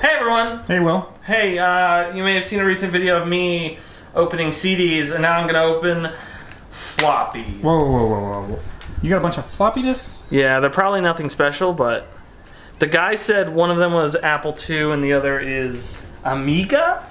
Hey everyone! Hey, Will. Hey, uh, you may have seen a recent video of me opening CDs, and now I'm gonna open floppies. Whoa, whoa, whoa, whoa, whoa. You got a bunch of floppy disks? Yeah, they're probably nothing special, but the guy said one of them was Apple II and the other is Amiga.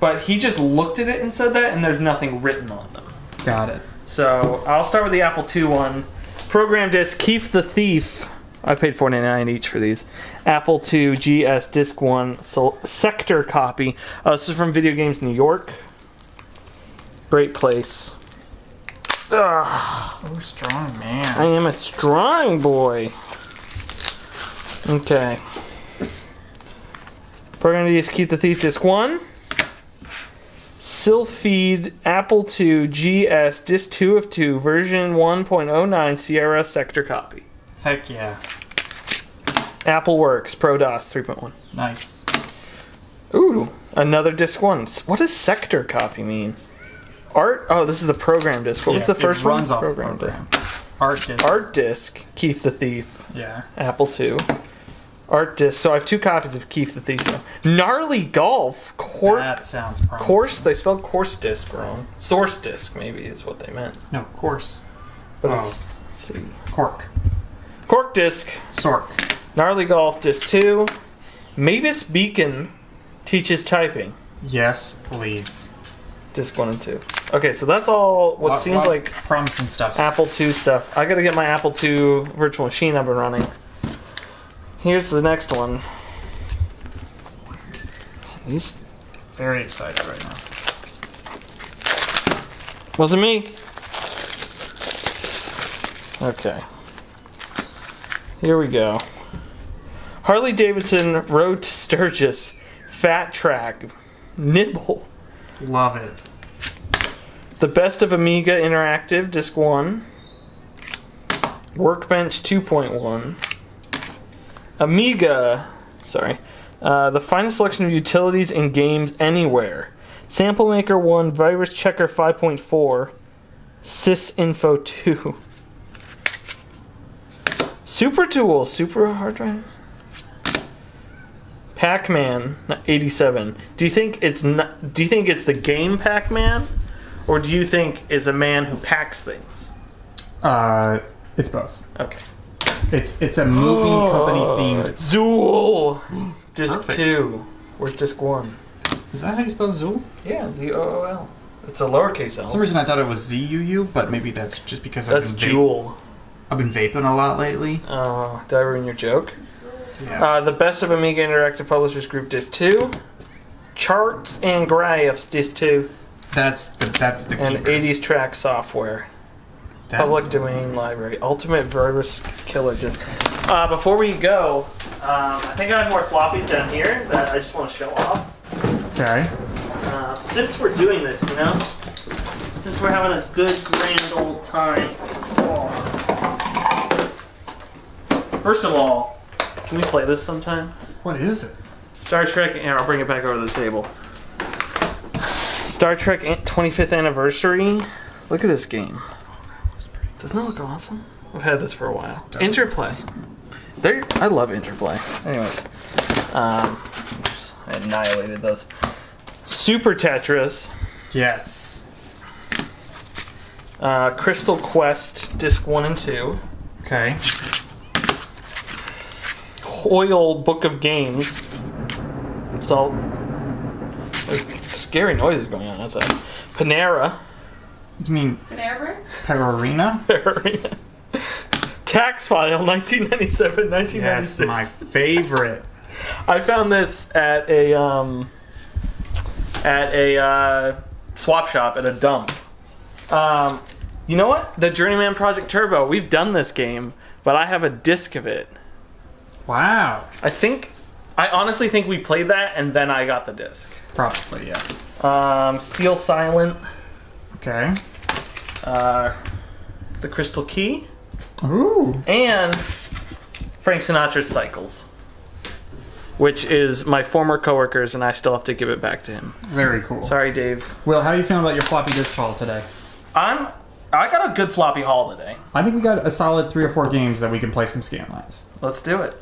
But he just looked at it and said that, and there's nothing written on them. Got it. So I'll start with the Apple II one. Program disc Keef the Thief. I paid $4.99 each for these. Apple II GS Disc 1 Sol- Sector copy. Uh, this is from Video Games New York. Great place. Ugh, Oh, strong man. I am a strong boy. Okay. We're gonna just Keef the Thief Disc 1. Silpheed Apple II GS Disc 2 of 2 version 1.09 Sierra Sector copy. Heck yeah. Apple Works Pro DOS 3.1. Nice. Ooh, another disc 1. What does sector copy mean? Art? Oh, this is the program disc. What was the first it runs one? off the program. Art disc. Art disc Keef the Thief. Yeah. Apple II. Art disc. So I have two copies of Keith the Thief. Gnarly Golf. Cor- That sounds promising. course. They spelled course disc wrong. Source disc maybe is what they meant. No, course. But Oh. it's let's see. Cork. Cork disc. Sork. Gnarly Golf disc two. Mavis Beacon teaches typing. Yes, please. Disc one and two. Okay, so that's all. What Lot- seems lot like promising stuff. Apple II stuff. I gotta get my Apple II virtual machine up and running. Here's the next one. These Very excited right now. wasn't me. Okay. Here we go. Harley Davidson Road to Sturgis Fat Track Nibble. Love it. The Best of Amiga Interactive Disc 1. Workbench 2.1. Amiga, sorry. Uh, the finest selection of utilities and games anywhere. Sample Maker 1, Virus Checker 5.4, SysInfo 2. Super Tools, Super Hard Drive. Pac-Man 87. Do you think it's not, do you think it's the game Pac-Man or do you think it's a man who packs things? Uh, it's both. Okay. It's it's a moving company themed. Zool. Disc Perfect. 2. Where's disc 1? Is that how you spell Zool? Yeah, Z O O L. It's a lowercase For some reason I thought it was Z U U, but maybe that's just because I've That's Jewel. I've been vaping a lot lately. Oh, did I ruin your joke? Yeah. Uh, the best of Amiga Interactive Publishers Group Disc 2. Charts and Graphs Disc 2. that's the that's the And keeper. 80s track software. That- Public domain library. Ultimate virus killer disc. Uh, before we go, um, I think I have more floppies down here that I just want to show off. Okay. Uh, since we're doing this, you know, since we're having a good grand old time. First of all, can we play this sometime? What is it? Star Trek, and I'll bring it back over to the table. Star Trek 25th anniversary. Look at this game. Doesn't that look awesome? I've had this for a while. Interplay. There, I love Interplay. Anyways, um, oops, I annihilated those. Super Tetris, Yes. uh, Crystal Quest, disc one and two, Okay. Hoyle Book of Games. So, there's scary noises going on outside. Panera. You mean Panera Perarina? Tax File 1997 Yes, 1996. my favorite. I found this at a um, at a uh, swap shop at a dump. Um, you know what? The Journeyman Project Turbo. We've done this game, but I have a disc of it. Wow. I think, I honestly think we played that, and then I got the disc. Probably, yeah. Um, Steel Silent, Okay. uh, The Crystal Key, Ooh. and Frank Sinatra's Cycles, which is my former coworker's, and I still have to give it back to him. Very cool. Sorry, Dave. Will, how are you feeling about your floppy disk haul today? I'm. I got a good floppy haul today. I think we got a solid three or four games that we can play some Scanlines. Let's do it.